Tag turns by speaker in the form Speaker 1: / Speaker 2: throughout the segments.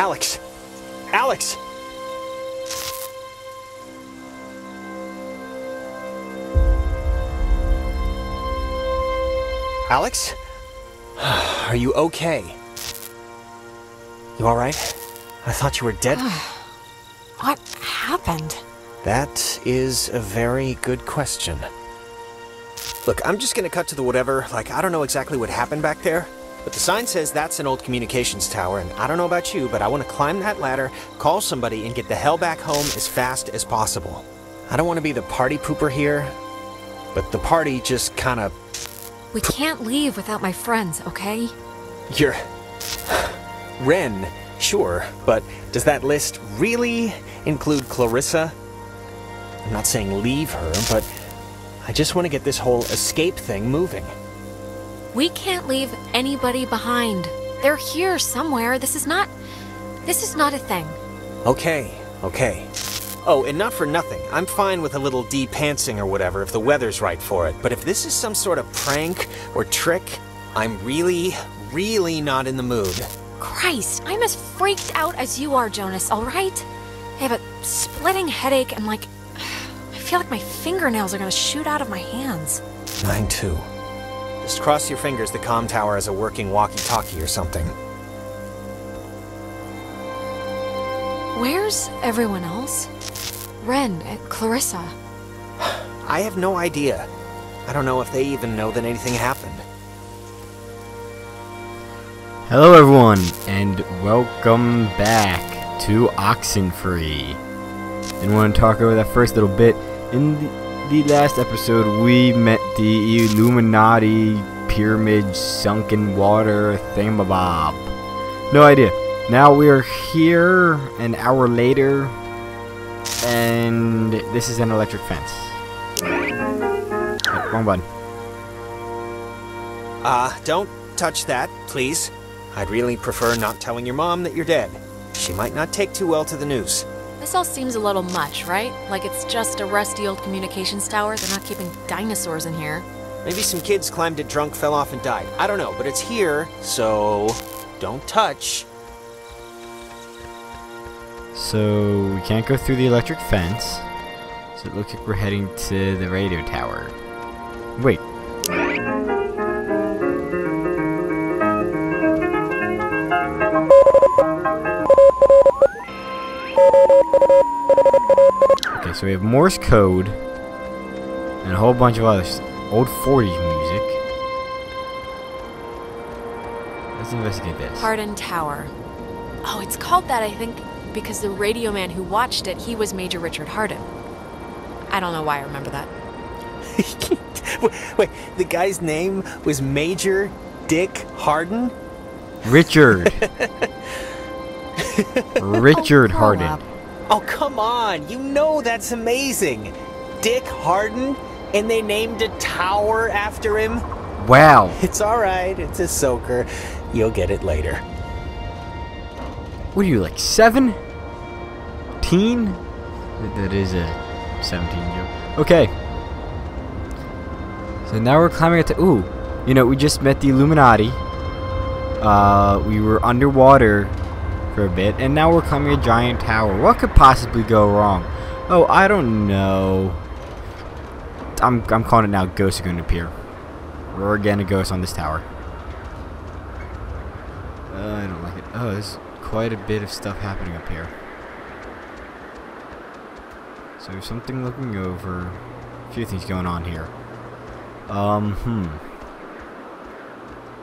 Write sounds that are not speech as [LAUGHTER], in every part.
Speaker 1: Alex! Alex! Alex? [SIGHS] Are you okay? You alright? I thought you were dead. [SIGHS]
Speaker 2: What happened?
Speaker 1: That is a very good question. Look, I'm just gonna cut to the whatever. Like, I don't know exactly what happened back there, but the sign says that's an old communications tower, and I don't know about you, but I want to climb that ladder, call somebody, and get the hell back home as fast as possible. I don't want to be the party pooper here, but the party just kind of.
Speaker 2: We can't leave without my friends, okay?
Speaker 1: You're. Ren, sure, but does that list really include Clarissa? I'm not saying leave her, but I just want to get this whole escape thing moving.
Speaker 2: We can't leave anybody behind. They're here somewhere. This is not. This is not a thing.
Speaker 1: Okay, okay. Oh, and not for nothing. I'm fine with a little de-pantsing or whatever if the weather's right for it. But if this is some sort of prank or trick, I'm really, really not in the mood.
Speaker 2: Christ, I'm as freaked out as you are, Jonas, alright? I have a splitting headache and, like, [SIGHS] I feel like my fingernails are gonna shoot out of my hands.
Speaker 1: Mine too. Just cross your fingers the comm tower has a working walkie-talkie or something.
Speaker 2: Where's everyone else? Ren and Clarissa. [SIGHS]
Speaker 1: I have no idea. I don't know if they even know that anything happened.
Speaker 3: Hello everyone, and welcome back to Oxenfree. And want to talk over that first little bit. In the, the last episode, we met the Illuminati pyramid sunken water thingamabob. No idea. Now we are here an hour later, and this is an electric fence. Oh, wrong button.
Speaker 1: Uh, don't touch that, please. I'd really prefer not telling your mom that you're dead. She might not take too well to the news.
Speaker 2: This all seems a little much, right? Like it's just a rusty old communications tower. They're not keeping dinosaurs in here.
Speaker 1: Maybe some kids climbed it drunk, fell off, and died. I don't know, but it's here, so don't touch.
Speaker 3: So we can't go through the electric fence. So it looks like we're heading to the radio tower. Wait. So we have Morse code and a whole bunch of other old 40s music. Let's investigate this.
Speaker 2: Hardin Tower. Oh, it's called that, I think, because the radio man who watched it, he was Major Richard Hardin. I don't know why I remember that. [LAUGHS]
Speaker 1: Wait, the guy's name was Major Dick Hardin?
Speaker 3: Richard. [LAUGHS] Richard
Speaker 2: Grow
Speaker 3: Hardin.
Speaker 1: Oh, come on. You know that's amazing. Dick Hardin? And they named a tower after him?
Speaker 3: Wow.
Speaker 1: It's alright. It's a soaker. You'll get it later.
Speaker 3: What are you, like seven? Teen? That- That is a 17 joke. Okay. So now we're climbing up to. Ooh. You know, we just met the Illuminati. Uh, we were underwater for a bit, and now we're climbing a giant tower. What could possibly go wrong? Oh, I don't know. I'm, I'm calling it now. Ghosts are going to appear. We're again a ghost on this tower. Uh, I don't like it. Oh, there's quite a bit of stuff happening up here. So something looking over. A few things going on here. Um, hmm.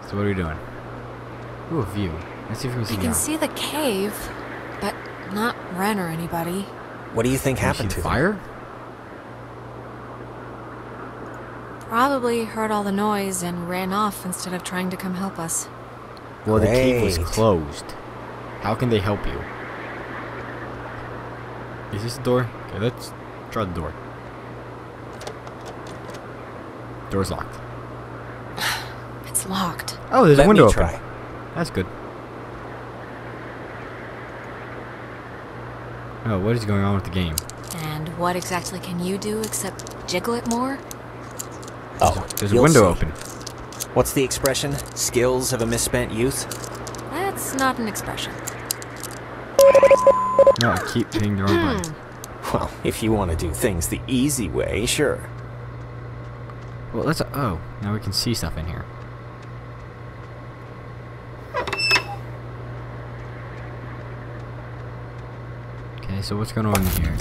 Speaker 3: So what are we doing? Ooh, a view. Let's see if we can see
Speaker 2: I can
Speaker 3: now.
Speaker 2: see the cave, but not Ren or anybody.
Speaker 1: What do you think happened to
Speaker 3: the
Speaker 1: them?
Speaker 3: fire?
Speaker 2: Probably heard all the noise and ran off instead of trying to come help us.
Speaker 3: Well, the cave was closed. How can they help you? Is this the door? Okay, let's try the door. Door's locked. [SIGHS]
Speaker 2: It's locked.
Speaker 3: Oh, there's
Speaker 1: Let
Speaker 3: a window
Speaker 1: me
Speaker 3: open.
Speaker 1: try.
Speaker 3: That's good. Oh, what is going on with the game?
Speaker 2: And what exactly can you do except jiggle it more?
Speaker 1: Oh,
Speaker 3: There's a
Speaker 1: you'll
Speaker 3: window
Speaker 1: see.
Speaker 3: open.
Speaker 1: What's the expression? Skills of a misspent youth?
Speaker 2: That's not an expression.
Speaker 3: No, I keep hitting the wrong button. Hmm.
Speaker 1: Well, if you want to do things the easy way, sure.
Speaker 3: Well, let's. Oh, now we can see stuff in here. Okay, so what's going on in here?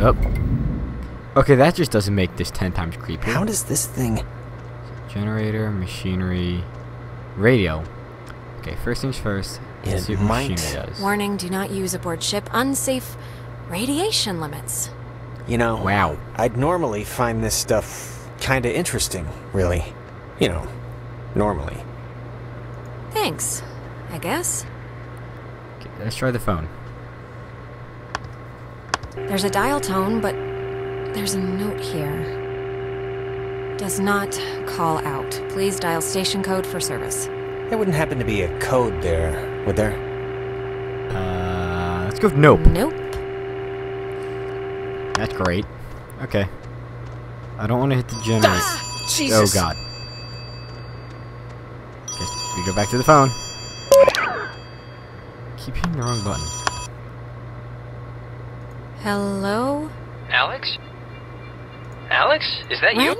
Speaker 3: Oh. Okay, that just doesn't make this ten times creepier.
Speaker 1: How does this thing...
Speaker 3: Generator, machinery, radio. Okay, first things first. Let's
Speaker 1: It
Speaker 3: see what
Speaker 1: might-
Speaker 3: machinery does.
Speaker 2: Warning, do not use aboard ship. Unsafe radiation limits.
Speaker 1: You know,
Speaker 3: Wow.
Speaker 1: I'd normally find this stuff kind of interesting, really. You know, normally.
Speaker 2: Thanks, I guess.
Speaker 3: Okay, let's try the phone.
Speaker 2: There's a dial tone, but there's a note here. Does not call out. Please dial station code for service.
Speaker 1: There wouldn't happen to be a code there, would there?
Speaker 3: Uh, let's go with nope.
Speaker 2: Nope.
Speaker 3: That's great. Okay. I don't want to hit the generator.
Speaker 1: Ah, Jesus!
Speaker 3: Oh god. Guess we go back to the phone. Keep hitting the wrong button.
Speaker 2: Hello?
Speaker 4: Alex? Alex? Is that you?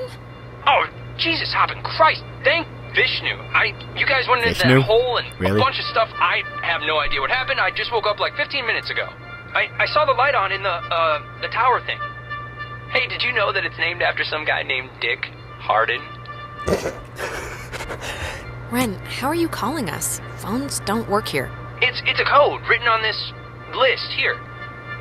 Speaker 4: Oh, Jesus, hopping Christ! Thank Vishnu. I, you guys went into
Speaker 3: Vishnu?
Speaker 4: that hole and
Speaker 3: Really?
Speaker 4: a bunch of stuff. I have no idea what happened. I just woke up like 15 minutes ago. I, I saw the light on in the, uh, the tower thing. Hey, did you know that it's named after some guy named Dick Hardin?
Speaker 2: Ren, how are you calling us? Phones don't work here.
Speaker 4: It's, it's a code written on this list here.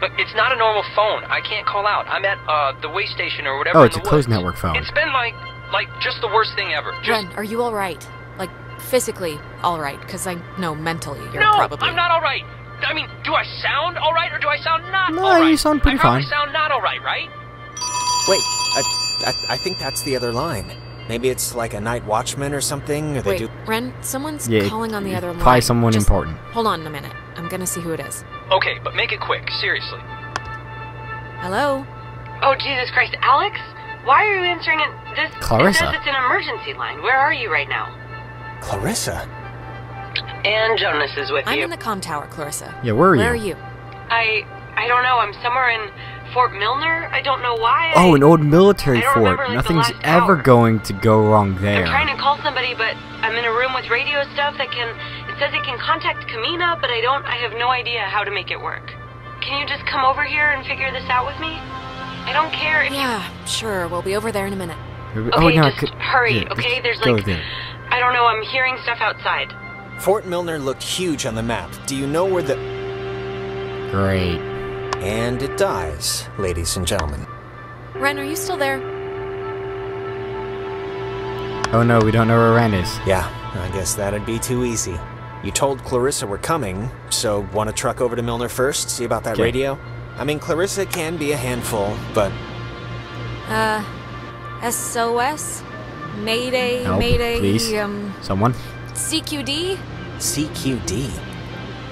Speaker 4: But it's not a normal phone. I can't call out. I'm at, uh, the way station or whatever
Speaker 3: Oh, it's a closed
Speaker 4: woods.
Speaker 3: network phone.
Speaker 4: It's been like, like just the worst thing ever. Just
Speaker 2: Ren, are you alright? Like, physically alright? Because I know mentally you're
Speaker 4: no,
Speaker 2: probably.
Speaker 4: I'm not all right. I mean, do I sound all right or do I sound not
Speaker 3: No,
Speaker 4: all right?
Speaker 3: you sound pretty
Speaker 4: I probably
Speaker 3: fine.
Speaker 4: sound not all right, right?
Speaker 1: Wait, I, I, I think that's the other line. Maybe it's like a night watchman or something, or they
Speaker 2: Wait,
Speaker 1: do...
Speaker 2: Ren, someone's
Speaker 3: Yeah,
Speaker 2: calling on the other line.
Speaker 3: Probably someone
Speaker 2: Just
Speaker 3: important.
Speaker 2: Hold on a minute. I'm gonna see who it is.
Speaker 4: Okay, but make it quick, seriously.
Speaker 2: Hello?
Speaker 5: Oh, Jesus Christ, Alex? Why are you answering it? This
Speaker 3: Clarissa.
Speaker 5: It says it's an emergency line. Where are you right now?
Speaker 1: Clarissa?
Speaker 5: And Jonas is with you?
Speaker 2: I'm in the com tower, Clarissa.
Speaker 3: Yeah, where are
Speaker 2: Where are
Speaker 3: you?
Speaker 2: you?
Speaker 5: I I don't know. I'm somewhere in Fort Milner. I don't know why.
Speaker 3: Oh,
Speaker 5: I,
Speaker 3: an old military fort.
Speaker 5: remember, like,
Speaker 3: Nothing's ever
Speaker 5: hour.
Speaker 3: going to go wrong there.
Speaker 5: I'm trying to call somebody, but I'm in a room with radio stuff that can. It says it can contact Camena, but I don't. I have no idea how to make it work. Can you just come over here and figure this out with me? I don't care if
Speaker 2: Yeah, sure. We'll be over there in a minute.
Speaker 5: you.
Speaker 3: oh
Speaker 5: Okay,
Speaker 3: no,
Speaker 5: just
Speaker 3: could,
Speaker 5: hurry.
Speaker 3: yeah,
Speaker 5: okay,
Speaker 3: let's
Speaker 5: there's
Speaker 3: go
Speaker 5: like.
Speaker 3: there.
Speaker 5: I don't know. I'm hearing stuff outside.
Speaker 1: Fort Milner looked huge on the map. Do you know where the...
Speaker 3: Great.
Speaker 1: And it dies, ladies and gentlemen.
Speaker 2: Ren, are you still there?
Speaker 3: Oh no, we don't know where Ren is.
Speaker 1: Yeah, I guess that'd be too easy. You told Clarissa we're coming, so want to truck over to Milner first, see about that
Speaker 3: Okay.
Speaker 1: radio? I mean, Clarissa can be a handful, but
Speaker 2: Uh, SOS? Mayday,
Speaker 3: Help,
Speaker 2: Mayday,
Speaker 3: please.
Speaker 2: um,
Speaker 3: Someone?
Speaker 2: CQD?
Speaker 1: CQD.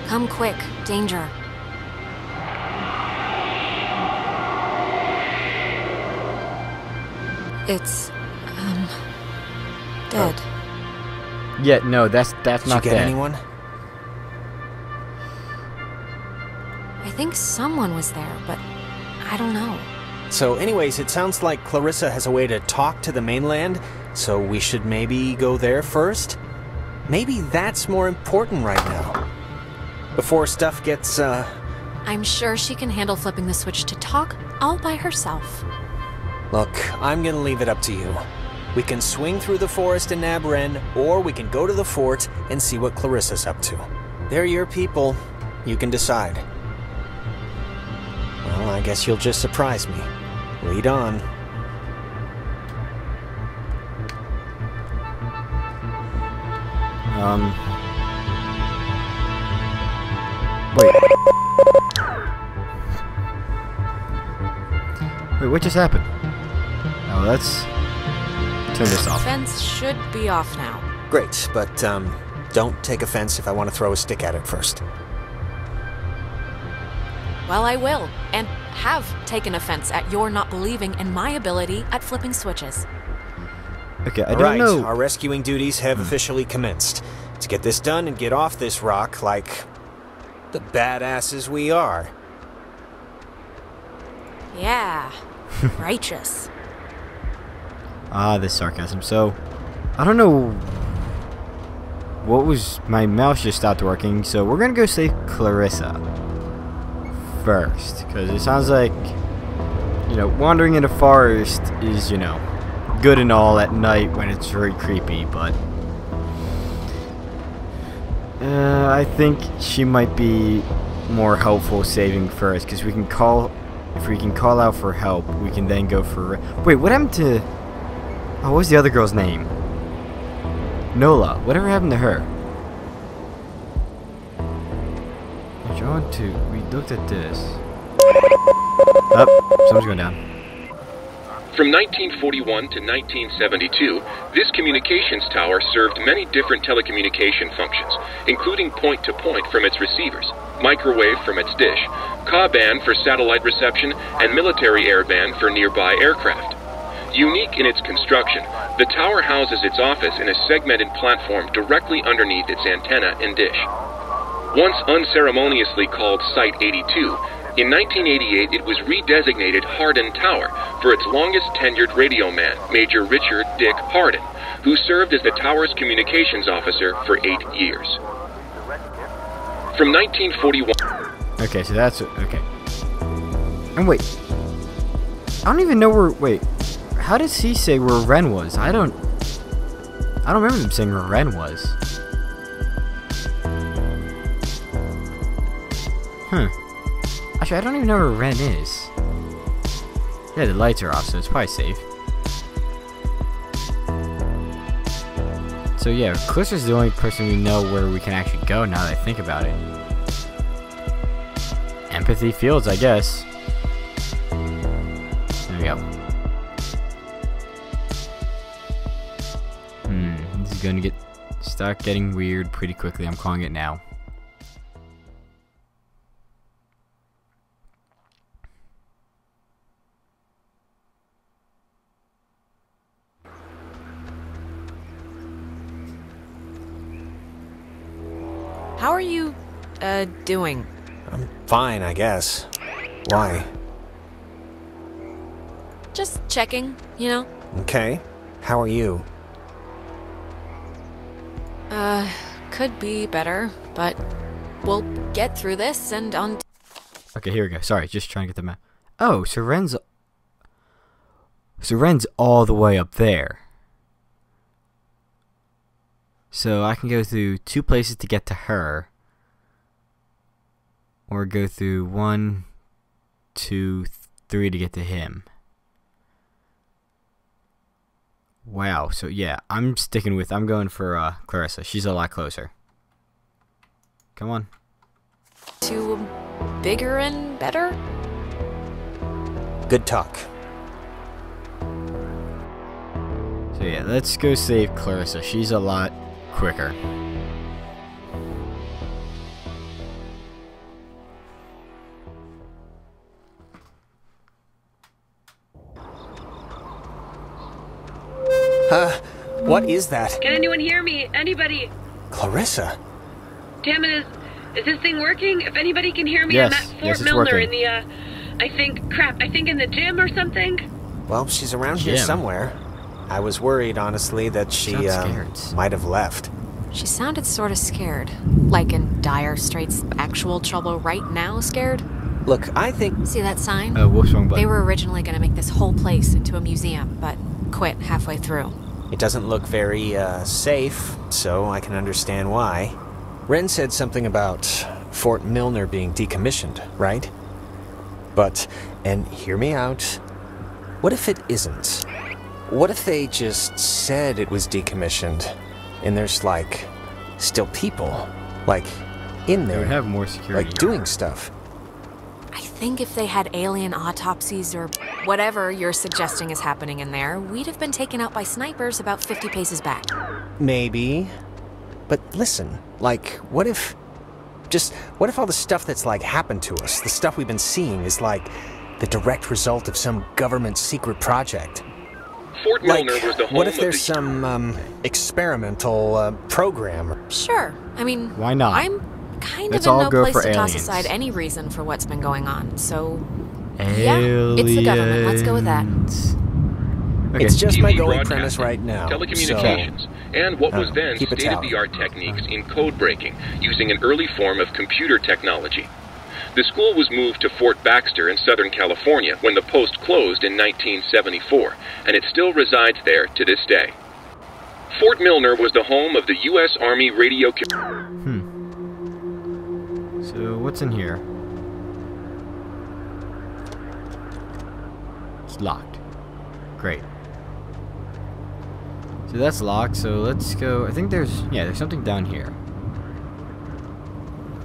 Speaker 2: Come quick, danger. It's, um, dead.
Speaker 3: Yeah, no, that's that's
Speaker 1: Did
Speaker 3: not
Speaker 1: you get
Speaker 3: that.
Speaker 1: anyone?
Speaker 2: I think someone was there, but I don't know.
Speaker 1: So, anyways, it sounds like Clarissa has a way to talk to the mainland, so we should maybe go there first? Maybe that's more important right now. Before stuff gets, uh.
Speaker 2: I'm sure she can handle flipping the switch to talk all by herself.
Speaker 1: Look, I'm gonna leave it up to you. We can swing through the forest in Nabren, or we can go to the fort and see what Clarissa's up to. They're your people. You can decide. Well, I guess you'll just surprise me. Lead on.
Speaker 3: Um. Wait. Wait, what just happened? Oh, let's turn this off.
Speaker 2: Fence should be off now.
Speaker 1: Great, but, um, don't take offense if I want to throw a stick at it first.
Speaker 2: Well, I will, and have taken offense at your not believing in my ability at flipping switches.
Speaker 3: Okay, I
Speaker 1: All
Speaker 3: don't
Speaker 1: right,
Speaker 3: know.
Speaker 1: our rescuing duties have officially commenced. To get this done and get off this rock like The badasses we are.
Speaker 2: Yeah. [LAUGHS] Righteous.
Speaker 3: Ah, this sarcasm. So, I don't know what was my mouse just stopped working, so we're gonna go save Clarissa first, because it sounds like you know wandering in a forest is you know good and all at night when it's very creepy, but uh, I think she might be more helpful saving first, because we can call if we can call out for help, we can then go for wait. What happened to? Oh, what was the other girl's name? Nona. Whatever happened to her? John to we looked at this. Up, oh, someone's going down.
Speaker 6: From 1941 to 1972, this communications tower served many different telecommunication functions, including point-to-point -point from its receivers, microwave from its dish, Ka-band for satellite reception, and military airband for nearby aircraft. Unique in its construction, the tower houses its office in a segmented platform directly underneath its antenna and dish. Once unceremoniously called Site 82, in 1988 it was redesignated Hardin Tower for its longest tenured radio man, Major Richard Dick Hardin, who served as the tower's communications officer for eight years. From 1941.
Speaker 3: Okay, so that's okay. And wait, I don't even know where. Wait, how does he say where Ren was? I don't... I don't remember him saying where Ren was. Huh. Actually, I don't even know where Ren is. Yeah, the lights are off, so it's probably safe. So yeah, Clarissa's the only person we know where we can actually go now that I think about it. Epiphany Fields, I guess. There we go. Going to get start getting weird pretty quickly. I'm calling it now.
Speaker 2: How are you, uh, doing?
Speaker 1: I'm fine, I guess. Why?
Speaker 2: Just checking, you know?
Speaker 1: Okay. How are you?
Speaker 2: Uh, could be better, but we'll get through this and on.
Speaker 3: Okay, here we go. Sorry, just trying to get the map. Oh, so Ren's. All the way up there. So I can go through two places to get to her. Or go through one, two, three to get to him. Wow. So yeah, I'm sticking with. I'm going for uh, Clarissa. She's a lot closer. Come on.
Speaker 2: To bigger and better.
Speaker 1: Good talk.
Speaker 3: So yeah, let's go save Clarissa. She's a lot quicker.
Speaker 1: What is that?
Speaker 5: Can anyone hear me? Anybody?
Speaker 1: Clarissa.
Speaker 5: Damn it, is, is this thing working? If anybody can hear me,
Speaker 3: yes.
Speaker 5: I'm at Fort
Speaker 3: yes,
Speaker 5: Milner
Speaker 3: working.
Speaker 5: in the, uh, I think, crap, I think in the gym or something?
Speaker 1: Well, she's around
Speaker 3: Gym.
Speaker 1: here somewhere. I was worried, honestly, that she uh, might have left.
Speaker 2: She sounded sort of scared. Like in dire straits, actual trouble right now scared.
Speaker 1: Look, I think...
Speaker 2: See that sign?
Speaker 3: Uh, whoops, wrong button.
Speaker 2: They were originally going to make this whole place into a museum, but quit halfway through.
Speaker 1: It doesn't look very, uh, safe, so I can understand why. Ren said something about Fort Milner being decommissioned, right? But, and hear me out, what if it isn't? What if they just said it was decommissioned, and there's, like, still people, like, in
Speaker 3: They
Speaker 1: there,
Speaker 3: would have more security.
Speaker 1: like, doing stuff?
Speaker 2: I think if they had alien autopsies or whatever you're suggesting is happening in there, we'd have been taken out by snipers about 50 paces back.
Speaker 1: Maybe. But listen, like, what if. Just, what if all the stuff that's, like, happened to us, the stuff we've been seeing, is, like, the direct result of some government secret project?
Speaker 6: Fort
Speaker 1: Like,
Speaker 6: Milner was the home
Speaker 1: what if there's
Speaker 6: the
Speaker 1: some, um, experimental, uh, program?
Speaker 2: Sure. I mean,
Speaker 3: Why not?
Speaker 2: I'm kind
Speaker 3: Let's
Speaker 2: of in
Speaker 3: all
Speaker 2: no
Speaker 3: go
Speaker 2: place
Speaker 3: for
Speaker 2: to toss
Speaker 3: aliens.
Speaker 2: aside any reason for what's been going on. So, Yeah, it's the government. Let's go with that.
Speaker 3: Okay.
Speaker 1: It's just my
Speaker 6: TV
Speaker 1: going premise right now. So,
Speaker 6: Telecommunications, and what was
Speaker 1: Uh,
Speaker 6: then state of the art techniques in code breaking using an early form of computer technology. The school was moved to Fort Baxter in Southern California when the post closed in 1974, and it still resides there to this day. Fort Milner was the home of the U.S. Army Radio. Co-
Speaker 3: So what's in here? It's locked. Great. So that's locked, so let's go. I think there's, yeah, there's something down here.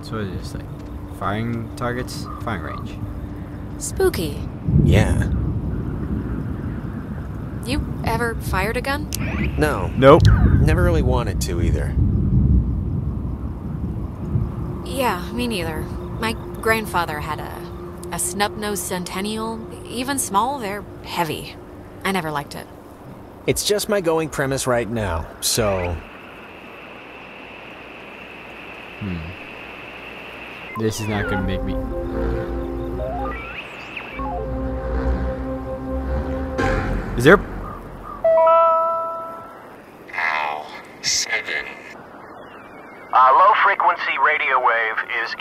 Speaker 3: So what is this, like, firing targets? Firing range.
Speaker 2: spooky.
Speaker 1: Yeah.
Speaker 2: You ever fired a gun?
Speaker 1: No,
Speaker 3: Nope.
Speaker 1: never really wanted to either.
Speaker 2: Yeah, me neither. My grandfather had a a snub-nosed centennial. Even small, they're heavy. I never liked it.
Speaker 1: It's just my going premise right now. So, Hmm.
Speaker 3: This is not gonna make me. Is there?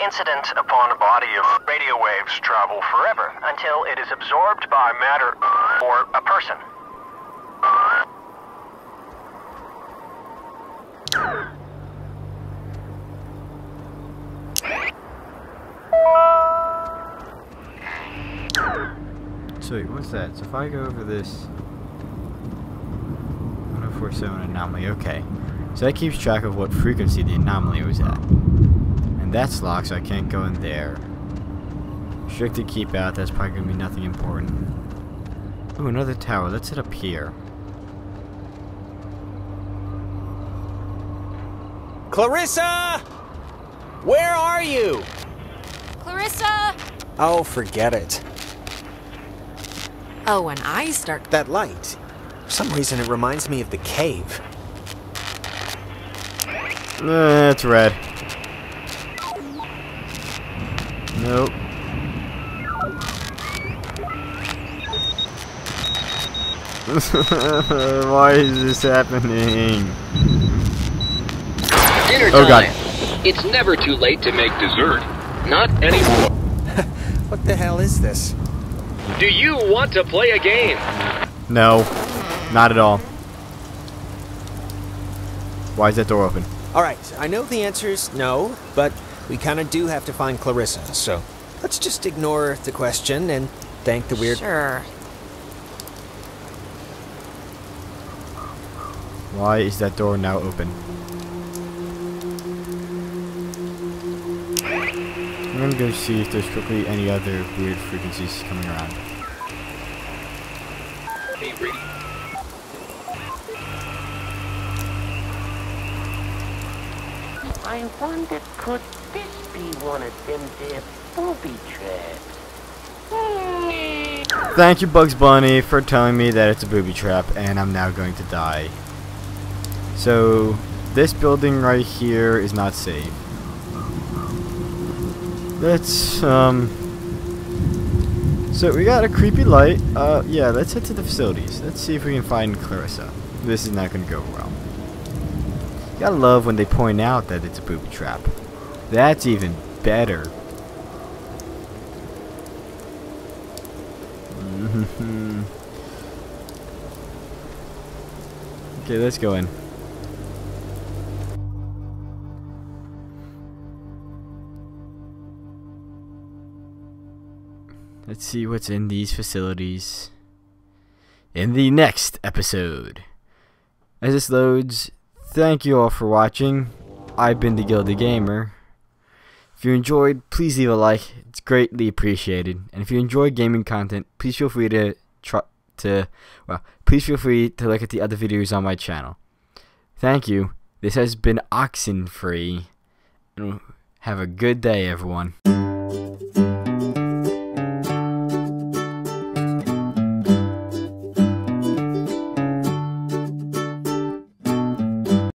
Speaker 7: Incident upon a body of radio waves travel forever until it is absorbed by matter or a person.
Speaker 3: So wait, what's that? So if I go over this 1047 anomaly, okay. So that keeps track of what frequency the anomaly was at. And that's locked, so I can't go in there. Restricted keep out, that's probably gonna be nothing important. Ooh, another tower. Let's hit up here.
Speaker 1: Clarissa! Where are you?
Speaker 2: Clarissa!
Speaker 1: Oh, forget it.
Speaker 2: Oh, when I start.
Speaker 1: That light. For some reason, it reminds me of the cave.
Speaker 3: Uh, it's red. [LAUGHS] Why is this happening?
Speaker 4: Dinner
Speaker 3: Oh, God.
Speaker 4: It's never too late to make dessert. Not anymore. [LAUGHS]
Speaker 1: What the hell is this?
Speaker 4: Do you want to play a game?
Speaker 3: No, not at all. Why is that door open?
Speaker 1: Alright, I know the answer is no, but we kind of do have to find Clarissa, so let's just ignore the question and thank the weird.
Speaker 2: Sure.
Speaker 3: Why is that door now open? I'm gonna go see if there's quickly any other weird frequencies coming around.
Speaker 6: Hey.
Speaker 8: I wonder, could this be one of them there booby traps?
Speaker 3: Thank you, Bugs Bunny, for telling me that it's a booby trap, and I'm now going to die. So, this building right here is not safe. Let's, um... So, we got a creepy light. Uh, yeah, let's head to the facilities. Let's see if we can find Clarissa. This is not going to go well. You gotta love when they point out that it's a booby trap. That's even better. [LAUGHS] okay, let's go in. Let's see what's in these facilities in the next episode. As this loads, thank you all for watching. I've been the Gilded Gamer. If you enjoyed, please leave a like. It's greatly appreciated. And if you enjoy gaming content, please feel free to try to well, please feel free to look at the other videos on my channel. Thank you. This has been Oxenfree. And have a good day, everyone.